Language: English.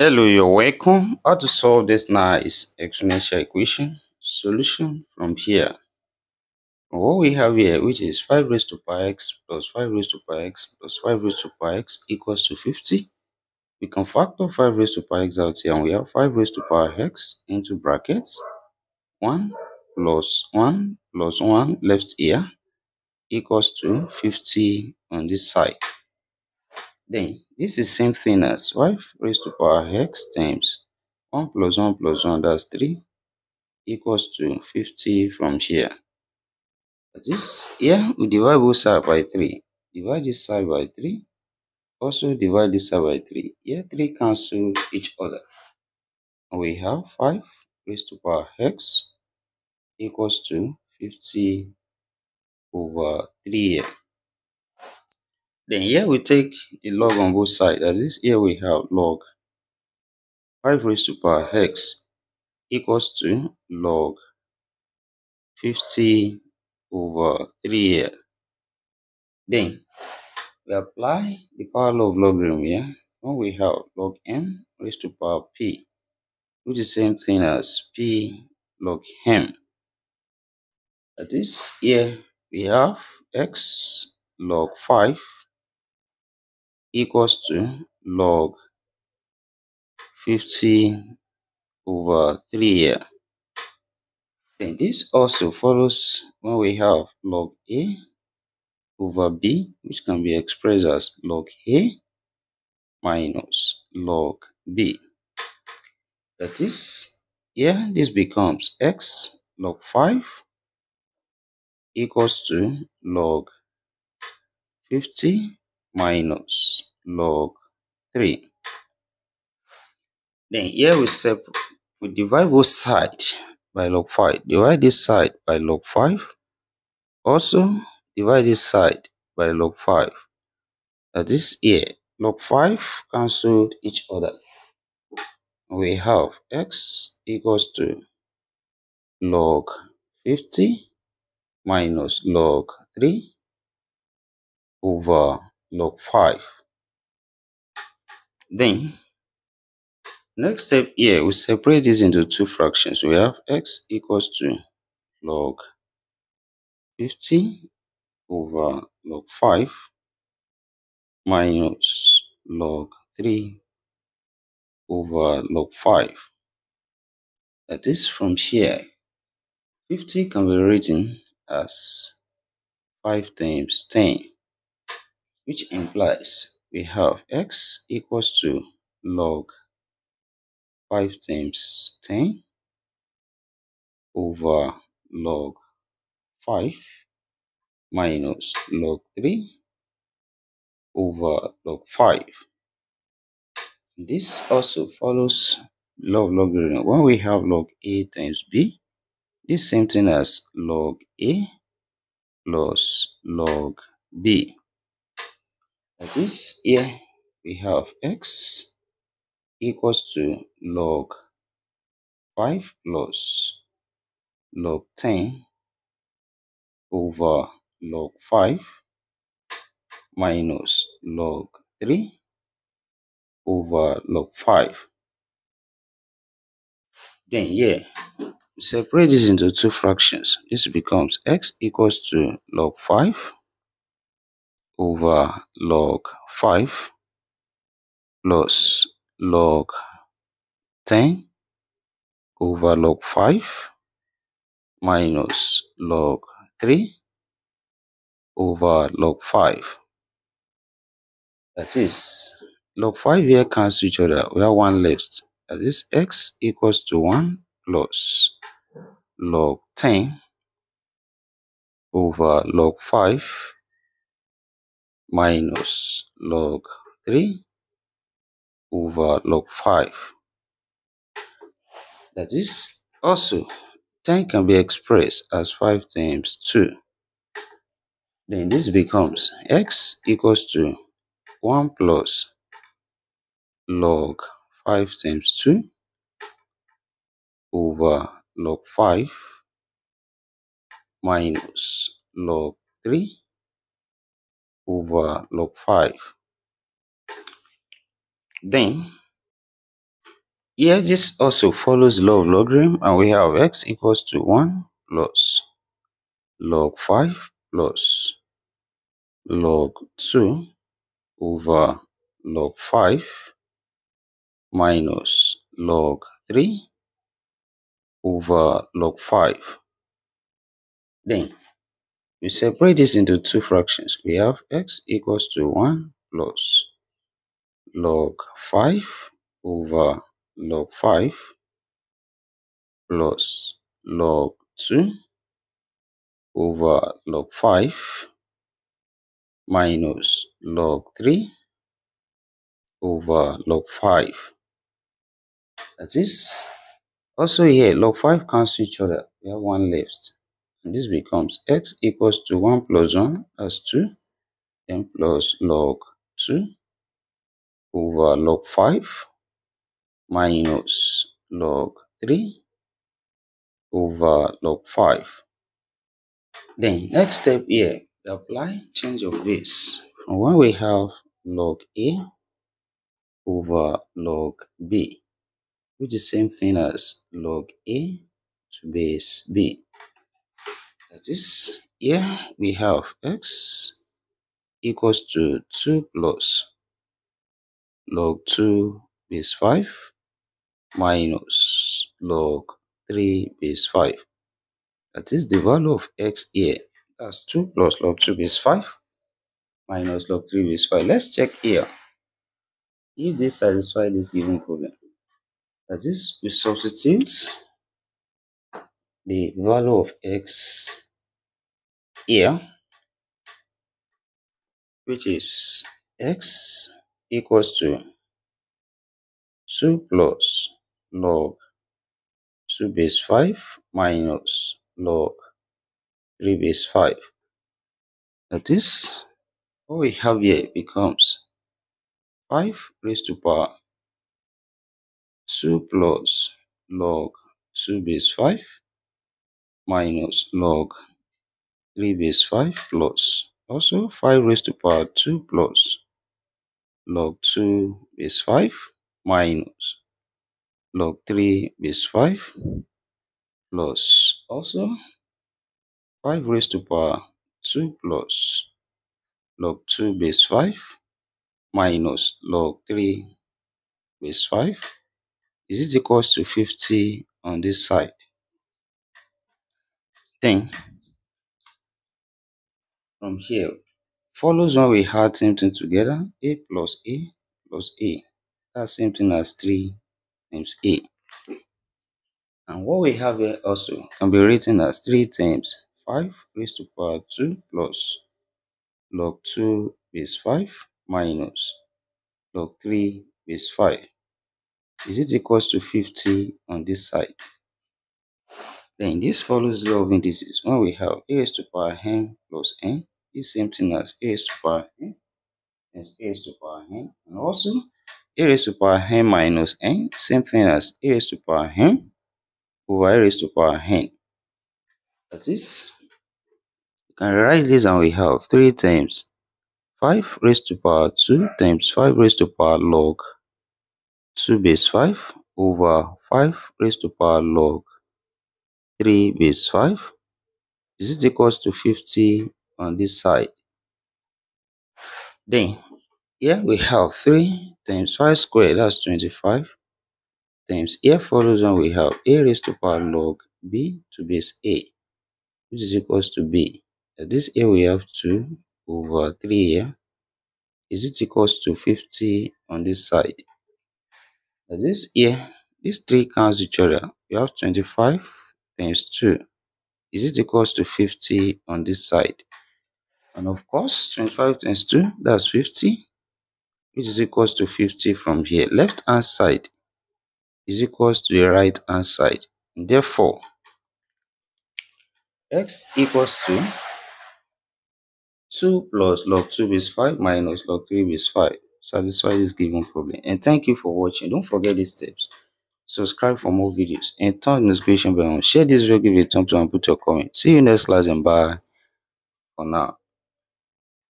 Hello, you're welcome. How to solve this nice exponential equation solution from here. What we have here, which is 5 raised to power x plus 5 raised to power x plus 5 raised to power x equals to 50. We can factor 5 raised to power x out here and we have 5 raised to power x into brackets 1 plus 1 plus 1 left here equals to 50 on this side. Then this is same thing as 5 raised to power x times 1 plus 1 plus 1 that's 3 equals to 50 from here. This here we divide both side by 3. Divide this side by 3. Also divide this side by 3. Here 3 cancel each other. We have 5 raised to power x equals to 50 over 3 here. Then here we take the log on both sides. That is here we have log 5 raised to power x equals to log 50 over 3 here. Then we apply the power law of logarithm here. When we have log n raised to power p, which is the same thing as p log m. That is here we have x log 5 equals to log 50 over 3 here. Then this also follows when we have log a over b, which can be expressed as log a minus log b. That is, here this becomes x log 5 equals to log 50 minus log 3. Then here we separate, we divide both sides by log 5. Divide this side by log 5. Also divide this side by log 5. Now this here, log 5 cancelled each other. We have x equals to log 50 minus log 3 over log 5. Then, next step here, we separate this into two fractions. We have x equals to log 50 over log 5 minus log 3 over log 5. That is from here, 50 can be written as 5 times 10, which implies we have x equals to log 5 times 10 over log 5 minus log 3 over log 5. This also follows of logarithm. When we have log a times b, this same thing as log a plus log b. That is here we have x equals to log 5 plus log 10 over log 5 minus log 3 over log 5. Then here, separate this into two fractions. This becomes x equals to log 5 over log 5 plus log 10 over log 5 minus log 3 over log 5. That is, log 5 here cancel each other. We have one left. That is x equals to 1 plus log 10 over log 5 minus log 3 over log 5. That is also 10 can be expressed as 5 times 2. Then this becomes x equals to 1 plus log 5 times 2 over log 5 minus log 3 over log 5. Then Here, this also follows law of logarithm, and we have x equals to 1 plus log 5 plus log 2 over log 5 minus log 3 over log 5. Then, we separate this into two fractions. We have x equals to 1 plus log 5 over log 5 plus log 2 over log 5 minus log 3 over log 5. That is, also here, log 5 cancel each other. We have 1 left. This becomes x equals to 1 plus 1, that's 2, then plus log 2 over log 5 minus log 3 over log 5. Then next step here, apply change of base. From when we have log A over log B, which is the same thing as log A to base B. That is, here we have x equals to 2 plus log 2 base 5 minus log 3 base 5. That is the value of x here. That's 2 plus log 2 base 5 minus log 3 base 5. Let's check here. If this satisfies this given problem. That is, we substitute the value of x here, which is x equals to 2 plus log 2 base 5 minus log 3 base 5. That is, what we have here becomes 5 raised to power 2 plus log 2 base 5 minus log 3 base 5 plus also 5 raised to power 2 plus log 2 base 5 minus log 3 base 5 plus also 5 raised to power 2 plus log 2 base 5 minus log 3 base 5 is equals to 50 on this side. Then, from here, follows when we add same thing together, a plus a plus a. That's same thing as 3 times a. And what we have here also can be written as 3 times 5 raised to power 2 plus log 2 base 5 minus log 3 base 5. Is it equals to 50 on this side? Then this follows law of indices. When we have a to power n plus n is same thing as a to power n is a to power n. And also a raised to power n minus n, same thing as a raised to power n over a raised to power n. That is, you can write this and we have 3 times 5 raised to power 2 times 5 raised to power log 2 base 5 over 5 raised to power log 3 base 5 is it equals to 50 on this side. Then here we have 3 times 5 squared that's 25 times here follows on we have a raised to power log b to base a which is equals to b. At this a we have 2 over 3 here is it equals to 50 on this side. At this here these three cancel each other we have 25 times 2 is it equals to 50 on this side. And of course, 25 times 2, that's 50, which is equals to 50 from here. Left hand side is equals to the right hand side. And therefore, x equals to 2 plus log 2 base 5 minus log 3 base 5. Satisfy this given problem. And thank you for watching. Don't forget these steps. Subscribe for more videos and turn the notification bell on. Share this video, give it a thumbs up and put your comment. See you next class and bye for now.